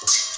you